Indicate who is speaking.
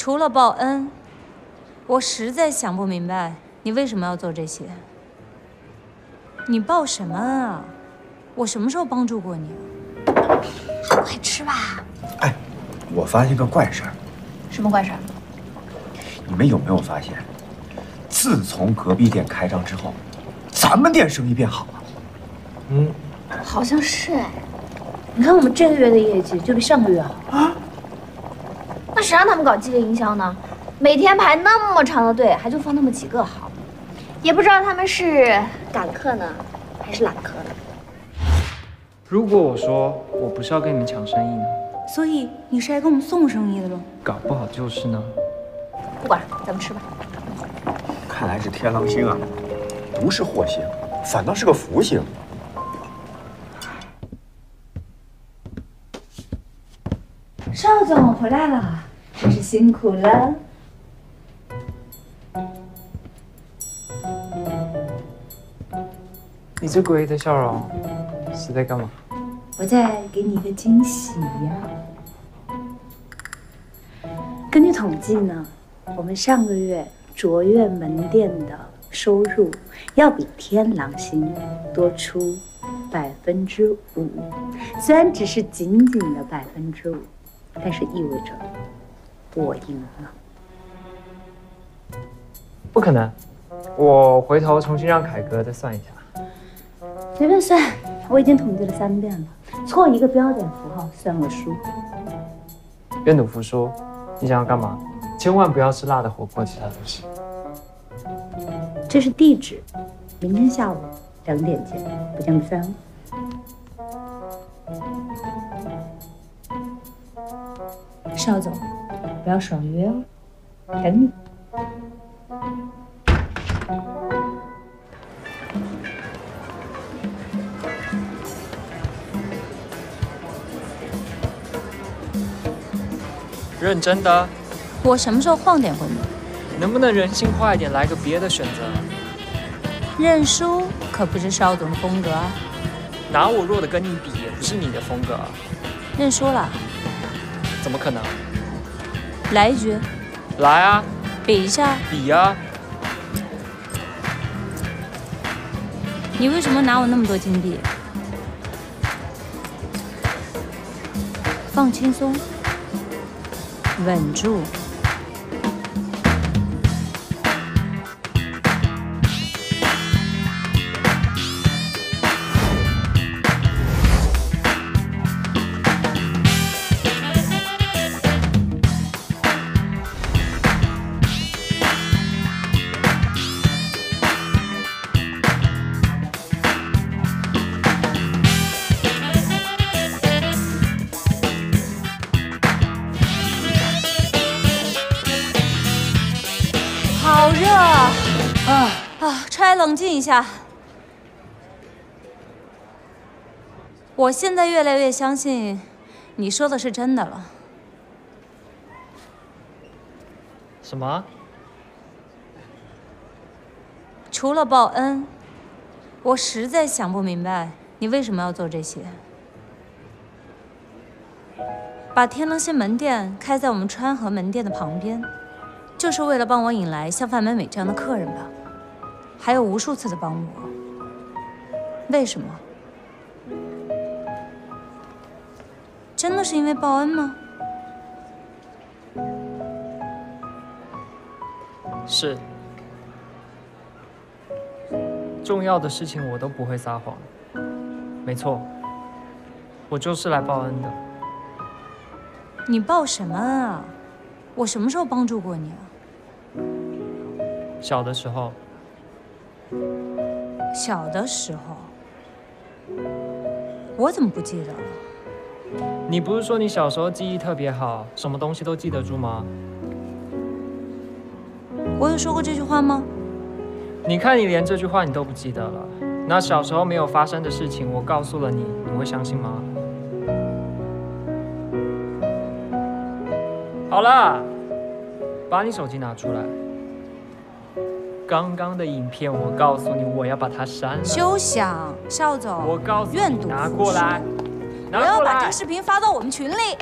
Speaker 1: 除了报恩，我实在想不明白你为什么要做这些。你报什么恩啊？我什么时候帮助过你？
Speaker 2: 快吃吧。
Speaker 3: 哎，我发现个怪事儿。
Speaker 2: 什么怪事儿？
Speaker 3: 你们有没有发现，自从隔壁店开张之后，咱们店生意变好了？
Speaker 4: 嗯，
Speaker 2: 好像是哎。你看我们这个月的业绩就比上个月好啊。那谁让他们搞激烈营销呢？每天排那么长的队，还就放那么几个号，也不知道他们是赶客呢，还是揽客呢？
Speaker 4: 如果我说我不是要跟你们抢生意呢？
Speaker 1: 所以你是来给我们送生意的喽？
Speaker 4: 搞不好就是呢。
Speaker 2: 不管了，咱们吃吧。
Speaker 3: 看来是天狼星啊，不是祸星，反倒是个福星。
Speaker 1: 邵总回来了，真是辛苦了。
Speaker 4: 你这诡异的笑容是在干嘛？
Speaker 1: 我在给你一个惊喜呀！根据统计呢，我们上个月卓越门店的收入要比天狼星多出百分之五，虽然只是仅仅的百分之五。但是意味着我赢了。
Speaker 4: 不可能，我回头重新让凯哥再算一下。
Speaker 1: 随便算，我已经统计了三遍了，错一个标点符号算我输。
Speaker 4: 愿赌服输，你想要干嘛？千万不要吃辣的火锅，其他东西。
Speaker 1: 这是地址，明天下午两点见，不见不散哦。邵总，不要爽约哦，等你。
Speaker 4: 认真的。
Speaker 1: 我什么时候晃点过你？
Speaker 4: 能不能人性化一点，来个别的选择？
Speaker 1: 认输可不是邵总的风格啊。
Speaker 4: 拿我弱的跟你比，也不是你的风格。
Speaker 1: 认输了。
Speaker 4: 怎么可能？
Speaker 1: 来一局，
Speaker 4: 来啊！
Speaker 1: 比一下，
Speaker 4: 比啊！
Speaker 1: 你为什么拿我那么多金币？放轻松，稳住。来冷静一下。我现在越来越相信你说的是真的了。
Speaker 4: 什么？
Speaker 1: 除了报恩，我实在想不明白你为什么要做这些。把天狼星门店开在我们川河门店的旁边。就是为了帮我引来像范美美这样的客人吧，还有无数次的帮我。为什么？真的是因为报恩吗？
Speaker 4: 是。重要的事情我都不会撒谎。没错，我就是来报恩的。
Speaker 1: 你报什么恩啊？我什么时候帮助过你啊？
Speaker 4: 小的时候，
Speaker 1: 小的时候，我怎么不记得了？
Speaker 4: 你不是说你小时候记忆特别好，什么东西都记得住吗？
Speaker 1: 我有说过这句话吗？
Speaker 4: 你看你连这句话你都不记得了，那小时候没有发生的事情，我告诉了你，你会相信吗？好了，把你手机拿出来。刚刚的影片，我告诉你，我要把它删了。
Speaker 1: 休想，邵总！
Speaker 4: 我告诉你，
Speaker 1: 愿赌
Speaker 4: 拿过来，
Speaker 1: 我要把这个视频发到我们群里。